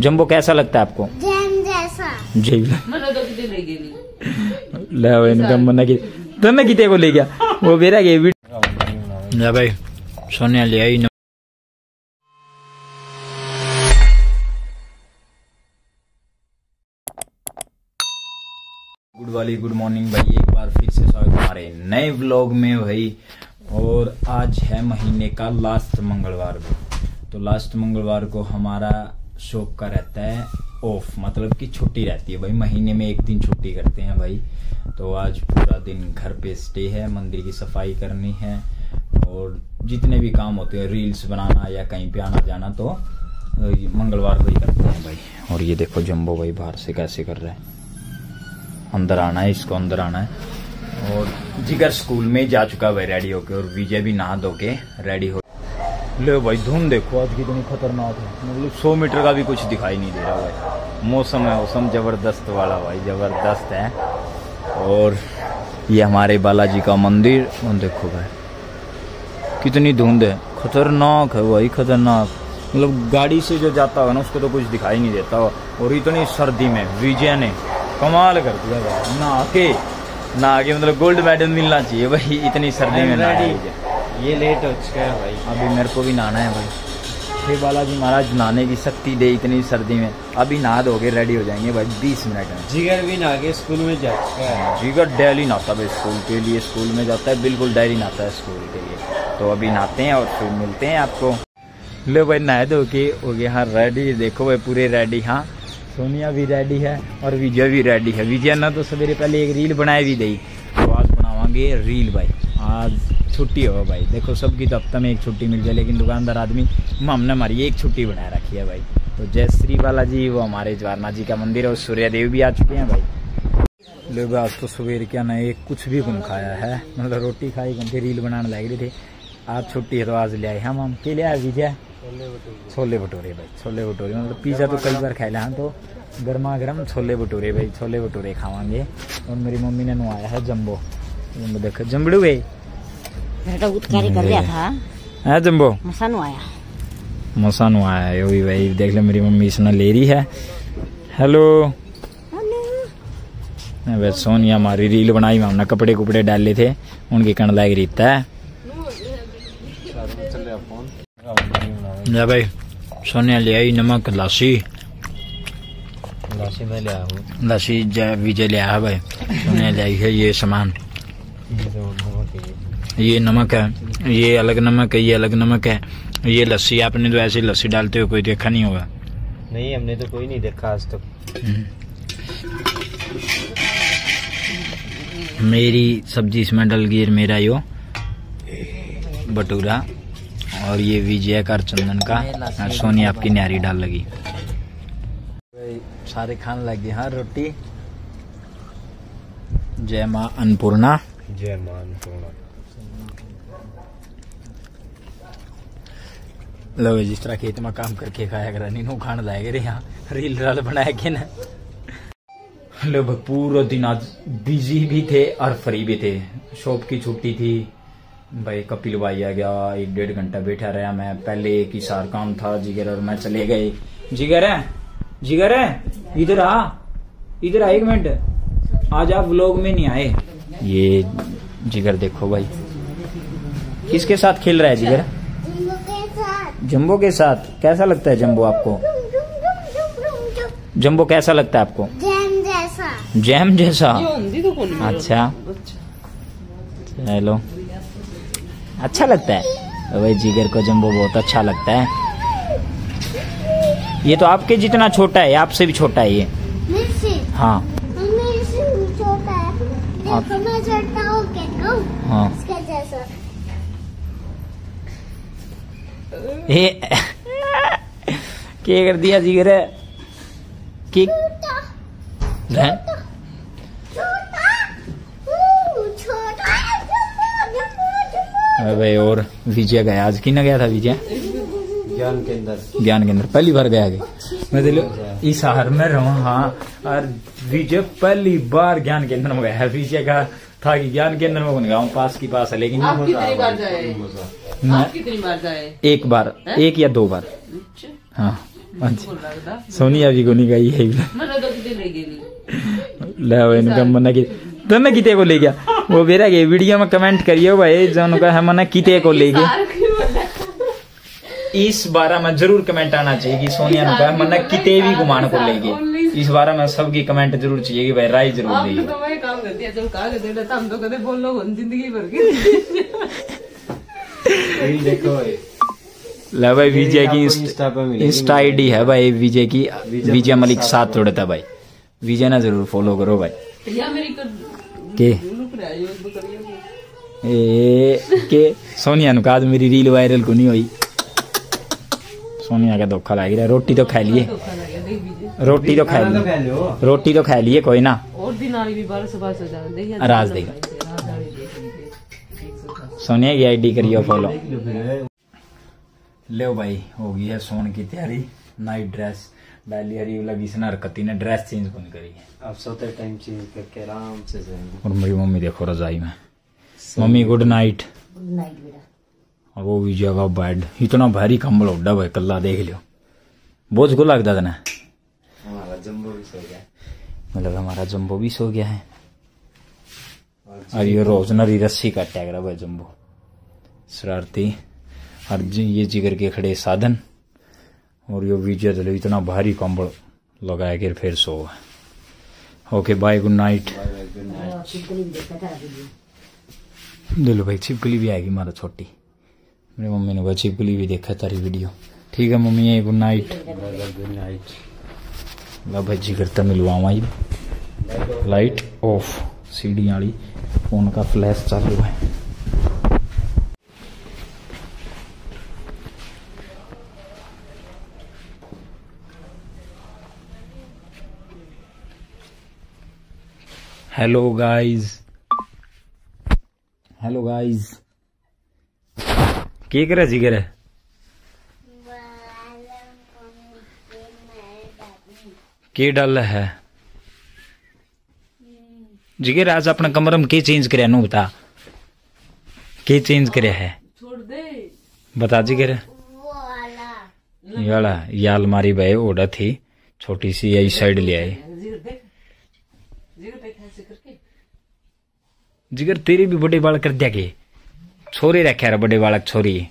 जम्बो कैसा लगता है आपको? जैसा। मैं कितने को ले गया? वो बेरा गया भाई सोनिया ले आई। गुड वाली गुड मॉर्निंग भाई एक बार फिर से स्वागत हमारे नए व्लॉग में भाई। और आज है महीने का लास्ट मंगलवार। तो लास्ट मंगलवार को हमारा शॉप का रहता है ऑफ़ मतलब कि छुट्टी रहती है भाई। महीने में एक दिन छुट्टी करते हैं भाई। तो आज पूरा दिन घर पे स्टे है, मंदिर की सफ़ाई करनी है और जितने भी काम होते हैं रील्स बनाना या कहीं पे आना जाना तो मंगलवार को ही करते हैं भाई। और ये देखो जम्बो भाई बाहर से कैसे कर रहे हैं। अंदर आना है, इसको अंदर आना है। और जिगर स्कूल में जा चुका भाई रेडी होके और विजय भी नहा धो के रेडी हो ले भाई धुंध देखो आज कितनी खतरनाक है। मतलब सौ मीटर का भी कुछ दिखाई नहीं दे रहा भाई। मौसम है मौसम ज़बरदस्त वाला भाई ज़बरदस्त है। और ये हमारे बालाजी का मंदिर और देखो भाई कितनी धुंध है। खतरनाक है भाई खतरनाक। मतलब गाड़ी से जो जाता होगा ना उसको तो कुछ दिखाई नहीं देता और इतनी सर्दी में विजय ने कमाल कर दिया भाई। नहा के नहा के मतलब गोल्ड मेडल मिलना चाहिए भाई इतनी सर्दी में विजय। ये लेट हो चुका है भाई। अभी मेरे को भी नहाना है भाई। हे बालाजी महाराज नहाने की शक्ति दे इतनी सर्दी में। अभी नहा धोके रेडी हो जाएँगे भाई। बीस मिनट में जिगर भी नहा के स्कूल में जा चुका है। जीगर डेली नहाता है स्कूल के लिए। स्कूल में जाता है बिल्कुल डेली नहाता है स्कूल के लिए। तो अभी नहाते हैं और फिर मिलते हैं आपको। लो भाई नहा धो के हो गया हाँ रेडी देखो भाई पूरे रेडी हाँ। सोनिया भी रेडी है और विजय भी रेडी है। विजय ने तो सवेरे पहले एक रील बनाई भी दी। तो आज बनावांगे रील भाई। आज छुट्टी हो भाई। देखो, सबकी तो हफ़्ता में एक छुट्टी मिल जाए, लेकिन दुकानदार आदमी हमने हमारी एक छुट्टी बना रखी है भाई। तो जय श्री बालाजी, वो हमारे जवारनाथ जी का मंदिर है और सूर्य देव भी आ चुके हैं भाई। लोग आज तो सवेर क्या ना, एक कुछ भी गुम खाया है। मतलब रोटी खाई के रील बनाने लग रहे थे। आज छुट्टी है तो आज ले आए हम हम। के ले आए, विजय? छोले भटूरे, भाई, छोले भटूरे। मतलब पिज़्ज़ा तो कई बार खाए हम तो। गर्मा गर्म छोले भटूरे, भाई, छोले भटूरे खावांगे। और मेरी मम्मी ने नुआया है जम्बो। जम्बो देखो जम्बड़ू भाई। तो कैरी कर लिया था। है जम्बो। मसानु आया। मौसा नवाया है वही भाई देख ले मेरी मम्मी इसने ले रही है। हेलो। वैसे सोनिया हमारी रील बनाई में हमने कपड़े कुपड़े डाले थे उनकी कण लायक रीता है। ले भाई सोनिया ले आई नमक लस्सी लाशी में ले आया हूँ। जय विजय ले आया भाई। सोनिया ले आई है ये सामान। ये नमक है ये। अलग नमक है ये अलग नमक है। ये लस्सी आपने तो ऐसी लस्सी डालते हुए कोई देखा नहीं होगा। नहीं हमने तो कोई नहीं देखा आज तक। मेरी सब्ज़ी इसमें डल गई मेरा यो भटूरा और ये विजय का और चंदन का सोनी आपकी न्यारी डाल लगी। सारे खाने लगे हाँ रोटी। जय माँ अन्नपूर्णा। जय मान सोना लो जिस तरह खेत में काम करके खाया करा नहीं खान लाए गए यहाँ। रील राल बनाया के ना। लो पूरा दिन आज बिज़ी भी थे और फ्री भी थे। शॉप की छुट्टी थी। भाई, कपिल भाई आ गया, एक डेढ़ घंटा बैठा रहा मैं। पहले एक ही सार काम था, जिगर और मैं चले गए। जिगर है? जिगर है? इधर आ। इधर आ, एक मिनट। आज आप व्लॉग में नहीं आए। ये जिगर देखो भाई। किसके साथ खेल रहा है जिगर? जम्बो के साथ कैसा लगता है जम्बो आपको? जम्बो कैसा लगता है आपको? जैम जैसा। जैम जैसा? तो कौन अच्छा। चलो। अच्छा लगता है? भाई जिगर को जम्बो बहुत अच्छा लगता है। ये तो आपके जितना छोटा है आपसे भी छोटा है ये। हाँ। मेरे से भी छोटा है। हूँ क्या कहूँ हाँ क्या कर दिया जिगर की हैं? भाई और विजय गया आज की ना गया था विजय ज्ञान के अंदर ज्ञान केंद्र पहली बार गया गया मैं दिलो इस शहर में रहूँ हाँ और विजय पहली बार ज्ञान केंद्र में गया विजय का था कि ज्ञान केंद्र में कौन गया पास की पास है लेकिन मैं कितनी बार जाए एक बार है? एक या दो बार। अच्छा। हाँ को सोनिया भी को नहीं गई है मैंने तो ले इनका मना की तुम्हें किते को ले गया? वो बेरा के वीडियो में कमेंट करियो भाई जोन का है मना किते को ले गया? इस बारे में ज़रूर कमेंट आना चाहिए कि सोनिया ने कहा मना किते भी घुमान को ले गए इस बारे में सबकी कमेंट ज़रूर चाहिए कि भाई राय ज़रूर दी। तो काम करती है कहा हम तो बोल लो ज़िंदगी भर की। देखो ले भाई विजय की इंस्टा आईडी है भाई विजय की। विजय मलिक साथ जोड़ता भाई। विजय ना ज़रूर फॉलो करो भाई। या मेरी कर के? रहा ए के? सोनिया नु आज मेरी रील वायरल को नहीं हुई। सोनिया का धोखा लग रहा है रोटी तो खा लिए। रोटी तो खा खाना तो लिए रोटी तो खा लिए कोई ना। और दिन आली भी बारह से बारह सौ जाना राज देगा। राज वाली देख लीजिए एक सौ दस सोनिया की आईडी करियो फॉलो देख लो भाई हो गई है सोन की तैयारी। नाइट ड्रेस डाली हरी लगी से हरकती ने ड्रेस चेंज कौन करी है? अब सोते टाइम चेंज करके आराम से सोएँगे और मेरी मम्मी देखो रजाई में। मम्मी गुड नाइट और वो भी जगह बेड इतना भारी कंबल उड्डा भाई कल्ला देख लियो। बोझ को लगता था ना हमारा जम्बो भी सो गया। मतलब हमारा जम्बो भी सो गया है। और ये रोज नरी रस्सी का टैग रहा भाई जम्बो। शरारती और ये जिगर के खड़े साधन, और ये विजय दलो इतना भारी कंबल लगाया के फिर सो ओके बाय गुड नाइट दिलो भाई छिपकली भी आएगी मारा छोटी। मेरी मम्मी ने कहा छिपकली भी देखा तारी वीडियो ठीक है मम्मी, ये गुड नाइट गुड नाइट ला भाई, जिगर तो मिलवावा लाइट ऑफ़ सीडी वाली फ़ोन का फ्लैश चालू है हेलो गाइस हेलो गाइस के करे जिगर है के डल है जिगर आज अपना कमरे में के चेंज करे नु बता। के चेंज करे है? बता जिगर। वो वाला ये वाला अलमारी भाई ओडा थी। छोटी सी यही साइड ले आए जीगर तेरे भी बड़े बाल कर दिया के? छोरी रखे रहा बड़े बालक छोरी।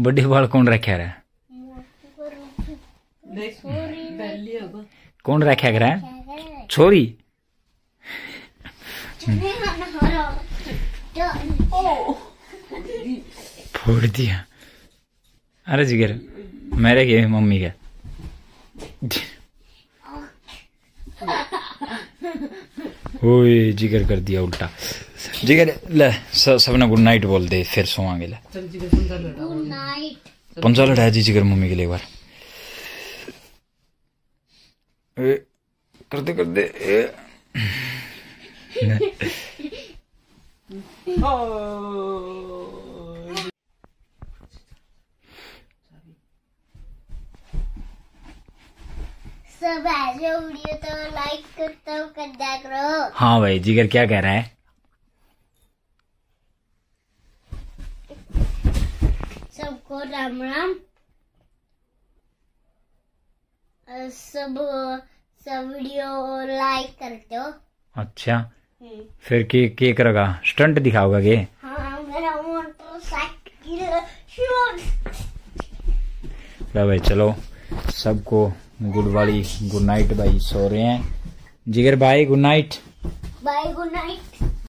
बड़े बाल कौन रखे रहा? कौन रखे रहा? छोरी? फोड़ दिया। अरे जिगर, मेरे के मम्मी का। ओए, जिगर कर दिया उल्टा। जिगर, ले सबने गुड नाइट बोल दे, फिर सोवांगे, ले। पंजा लड़ाया जी जिगर मम्मी के लिए बार। करते करते ए। सब वीडियो तो लाइक करता हूँ कर दिया करो हाँ भाई जिगर क्या कह रहा है? सबको राम राम। सब सब वीडियो लाइक करते हो अच्छा। फिर के के करेगा स्टंट दिखाओगा के हाँ लो भाई चलो। सबको गुड वाली गुड नाइट भाई सो रहे हैं। जिगर भाई good night. Bye good night.